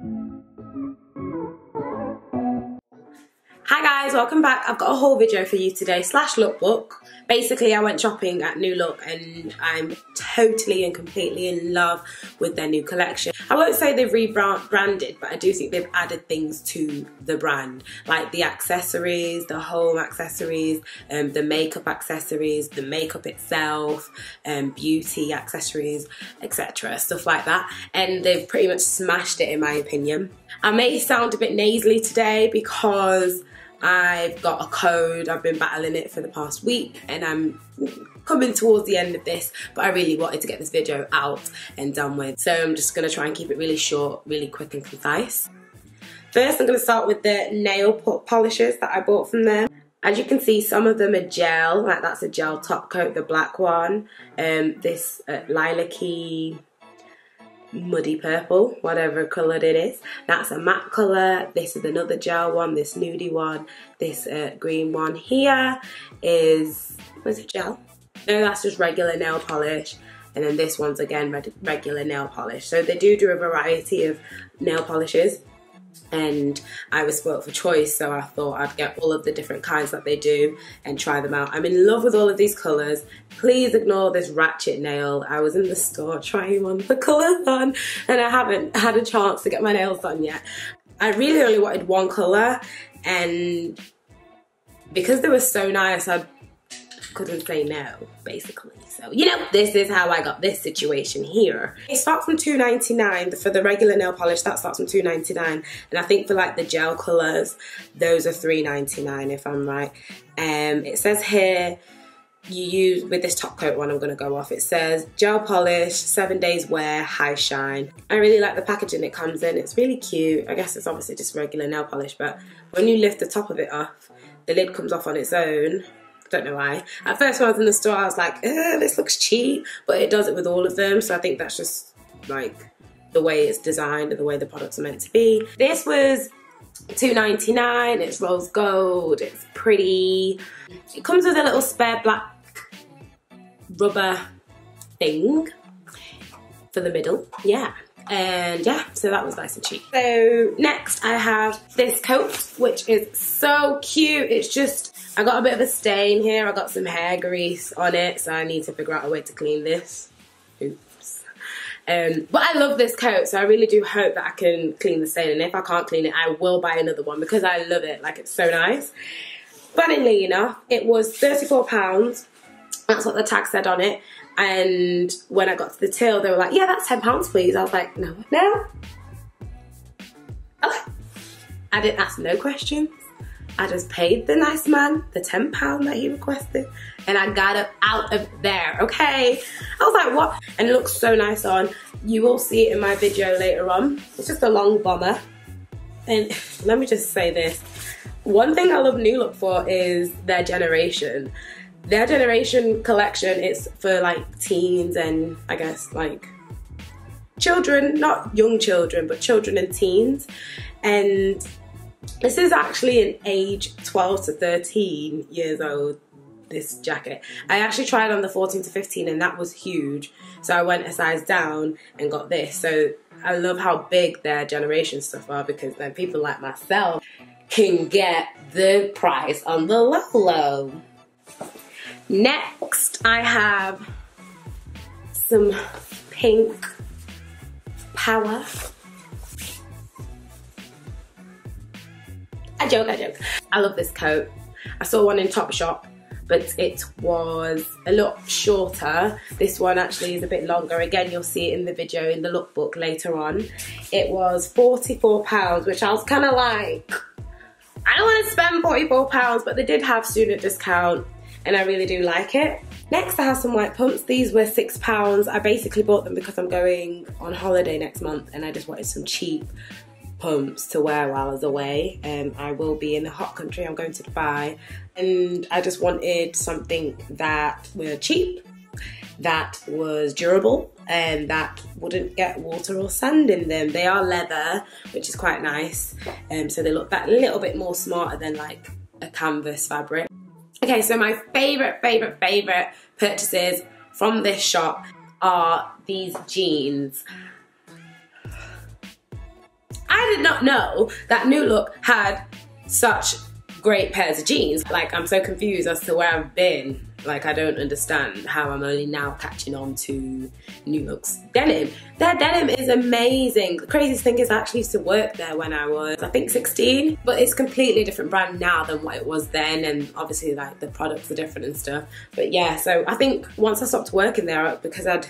Hi guys, welcome back. I've got a whole video for you today, slash lookbook. Basically, I went shopping at New Look and I'm totally and completely in love with their new collection. I won't say they've rebranded, but I do think they've added things to the brand, like the accessories, the home accessories, um, the makeup accessories, the makeup itself, um, beauty accessories, etc. Stuff like that. And they've pretty much smashed it in my opinion. I may sound a bit nasally today because I've got a code, I've been battling it for the past week and I'm coming towards the end of this, but I really wanted to get this video out and done with. So I'm just gonna try and keep it really short, really quick and concise. First, I'm gonna start with the nail polishes that I bought from them. As you can see, some of them are gel, like that's a gel top coat, the black one. Um, this uh, lilac-y muddy purple, whatever colour it is. That's a matte colour. This is another gel one, this nudie one. This uh, green one here is, was it gel? No, that's just regular nail polish. And then this one's again regular nail polish. So they do do a variety of nail polishes and I was spoilt for choice so I thought I'd get all of the different kinds that they do and try them out. I'm in love with all of these colours. Please ignore this ratchet nail. I was in the store trying on the colours on and I haven't had a chance to get my nails done yet. I really only wanted one colour and because they were so nice I couldn't say no basically. So, you know, this is how I got this situation here. It starts from two ninety nine for the regular nail polish, that starts from two ninety nine, And I think for like the gel colours, those are three ninety nine if I'm right. Um, it says here, you use with this top coat one I'm gonna go off it says gel polish seven days wear high shine I really like the packaging it comes in it's really cute I guess it's obviously just regular nail polish but when you lift the top of it off the lid comes off on its own don't know why. At first when I was in the store, I was like, this looks cheap, but it does it with all of them. So I think that's just like the way it's designed and the way the products are meant to be. This was $2.99, it's rose gold, it's pretty. It comes with a little spare black rubber thing for the middle, yeah. And yeah, so that was nice and cheap. So next I have this coat, which is so cute. It's just I got a bit of a stain here. I got some hair grease on it, so I need to figure out a way to clean this. Oops. Um, but I love this coat, so I really do hope that I can clean the stain. And if I can't clean it, I will buy another one because I love it. Like, it's so nice. Funnily enough, it was £34. That's what the tag said on it. And when I got to the till, they were like, yeah, that's £10 please. I was like, no, no. I didn't ask no questions. I just paid the nice man the 10 pound that he requested and I got it out of there, okay? I was like, what? And it looks so nice on. You will see it in my video later on. It's just a long bomber. And let me just say this. One thing I love New Look for is their generation. Their generation collection is for like teens and I guess like children, not young children, but children and teens. And this is actually an age 12 to 13 years old, this jacket. I actually tried on the 14 to 15 and that was huge. So I went a size down and got this. So I love how big their generation stuff are because then people like myself can get the price on the low low. Next, I have some pink power I joke, I joke. I love this coat. I saw one in Topshop but it was a lot shorter. This one actually is a bit longer. Again, you'll see it in the video in the lookbook later on. It was £44, which I was kind of like, I don't want to spend £44, but they did have student discount and I really do like it. Next I have some white pumps. These were £6. I basically bought them because I'm going on holiday next month and I just wanted some cheap pumps to wear while I was away. Um, I will be in a hot country, I'm going to Dubai, and I just wanted something that were cheap, that was durable, and that wouldn't get water or sand in them. They are leather, which is quite nice, um, so they look that little bit more smarter than like a canvas fabric. Okay, so my favorite, favorite, favorite purchases from this shop are these jeans. Did not know that New Look had such great pairs of jeans. Like I'm so confused as to where I've been. Like I don't understand how I'm only now catching on to New Look's denim. Their denim is amazing. The craziest thing is I actually used to work there when I was, I think 16, but it's completely different brand now than what it was then. And obviously like the products are different and stuff. But yeah, so I think once I stopped working there, because I'd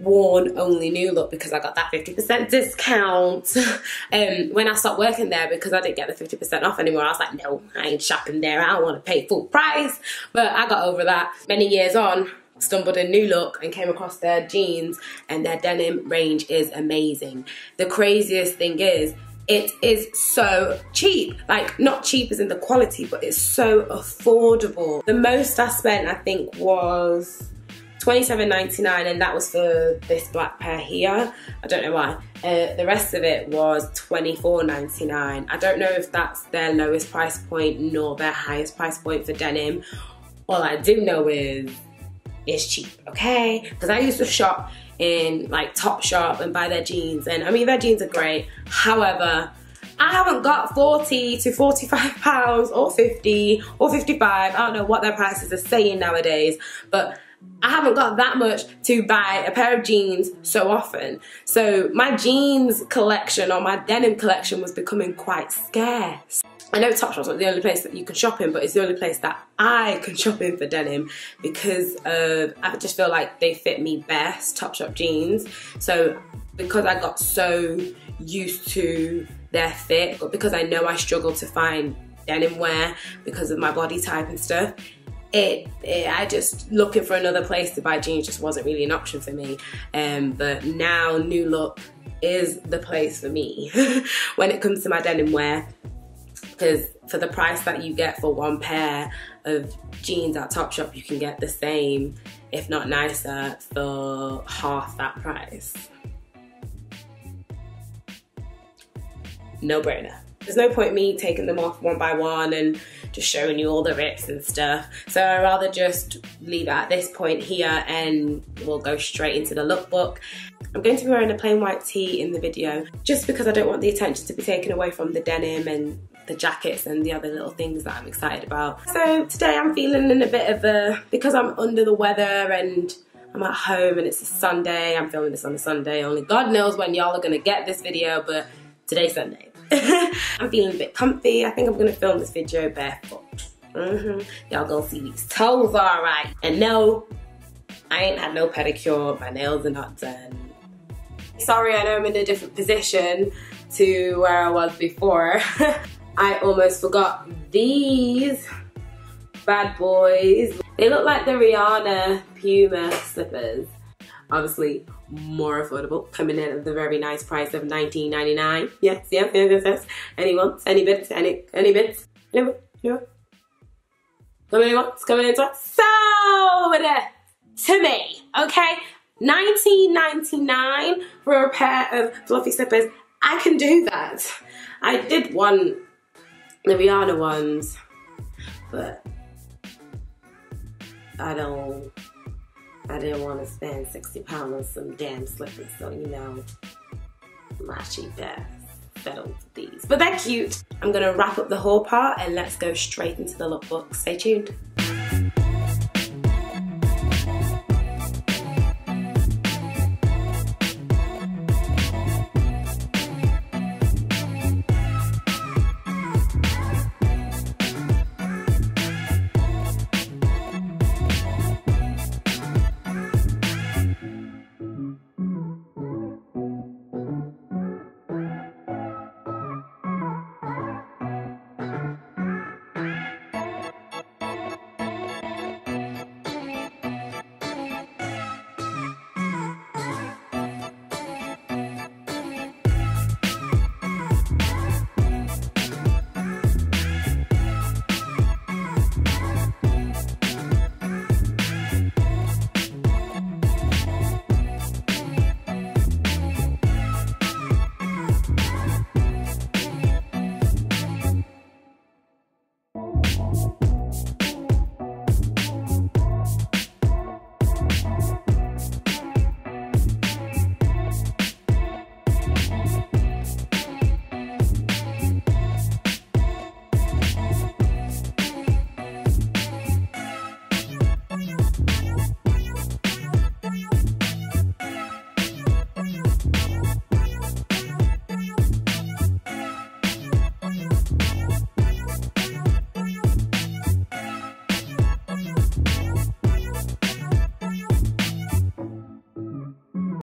worn only new look because I got that 50% discount. um, when I stopped working there because I didn't get the 50% off anymore, I was like, no, I ain't shopping there. I don't want to pay full price. But I got over that. Many years on, stumbled in New Look and came across their jeans and their denim range is amazing. The craziest thing is it is so cheap. Like not cheap as in the quality, but it's so affordable. The most I spent I think was $27.99 and that was for this black pair here. I don't know why. Uh, the rest of it was $24.99. I don't know if that's their lowest price point nor their highest price point for denim. All I do know is it's cheap, okay? Because I used to shop in like Topshop and buy their jeans and I mean their jeans are great. However, I haven't got 40 to 45 pounds or 50 or 55. I don't know what their prices are saying nowadays, but I haven't got that much to buy a pair of jeans so often. So my jeans collection or my denim collection was becoming quite scarce. I know Topshop's not the only place that you can shop in, but it's the only place that I can shop in for denim because uh, I just feel like they fit me best, Topshop jeans. So because I got so used to their fit, but because I know I struggle to find denim wear because of my body type and stuff, it, it, I just looking for another place to buy jeans just wasn't really an option for me. Um, but now New Look is the place for me when it comes to my denim wear because for the price that you get for one pair of jeans at Topshop, you can get the same, if not nicer, for half that price. No brainer. There's no point me taking them off one by one and just showing you all the rips and stuff. So I'd rather just leave it at this point here and we'll go straight into the lookbook. I'm going to be wearing a plain white tee in the video just because I don't want the attention to be taken away from the denim and the jackets and the other little things that I'm excited about. So today I'm feeling in a bit of a, because I'm under the weather and I'm at home and it's a Sunday, I'm filming this on a Sunday, only God knows when y'all are gonna get this video, but today's Sunday. I'm feeling a bit comfy. I think I'm gonna film this video barefoot. Mm -hmm. Y'all gonna see these toes all right. And no, I ain't had no pedicure. My nails are not done. Sorry, I know I'm in a different position to where I was before. I almost forgot these bad boys. They look like the Rihanna Puma slippers. Obviously, more affordable, coming in at the very nice price of $19.99. Yes, yes, yes, yes, yes. Anyone? Any bits? Any any bits? Anyone? Anyone? In once, coming in twice. So, to me, okay? $19.99 for a pair of fluffy slippers. I can do that. I did one, the Rihanna ones, but I don't I didn't want to spend 60 pounds on some damn slippers, so you know, my cheap ass settled these. But they're cute. I'm gonna wrap up the haul part and let's go straight into the lookbook. Stay tuned.